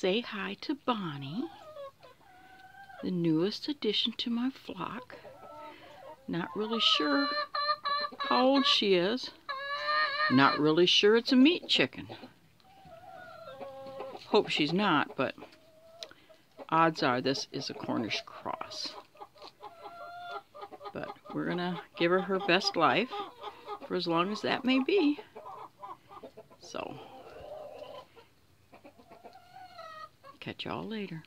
say hi to Bonnie, the newest addition to my flock. Not really sure how old she is. Not really sure it's a meat chicken. Hope she's not, but odds are this is a Cornish cross. But we're going to give her her best life for as long as that may be. So, catch y'all later.